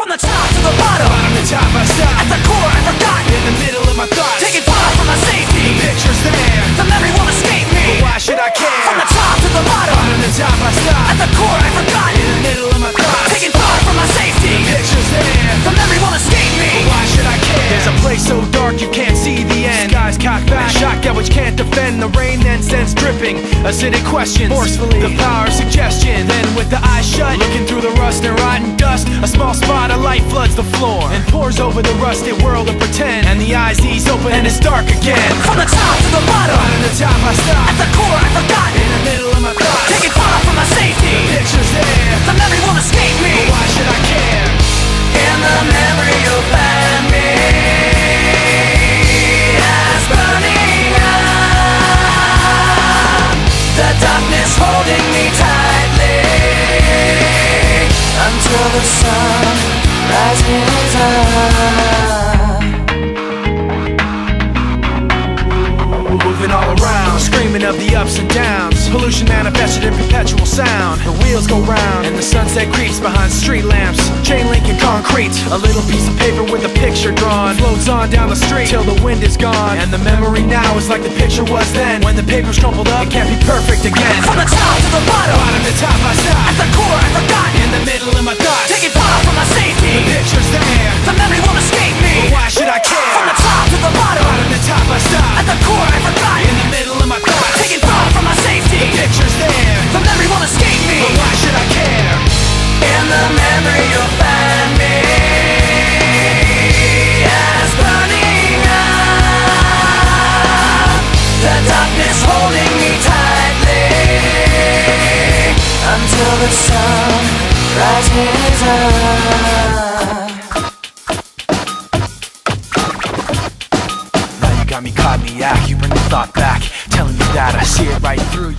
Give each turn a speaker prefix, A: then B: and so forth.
A: From the top to the bottom,
B: Bottom to top back, which can't defend. The rain then sends dripping, acidic questions. Forcefully, the power of suggestion. Then with the eyes shut, looking through the rust and rotten dust, a small spot of light floods the floor and pours over the rusted world of pretend. And the eyes ease open and it's dark again.
A: From the top to the bottom,
B: Bottom to top I stop.
A: at the core I
B: Moving all around, screaming of the ups and downs. Pollution manifested in perpetual sound. The wheels go round, and the sunset creeps behind street lamps. Chain link and concrete. A little piece of paper with a picture drawn. Floats on down the street till the wind is gone. And the memory now is like the picture was then. When the paper's crumpled up, it can't be perfect again.
A: From the top to the bottom,
B: Bottom to top, I stop
A: at the core I forgot.
B: In the middle of my
A: the sun rises up.
B: Now you got me caught in the act, you bring the thought back Telling me that I see it right through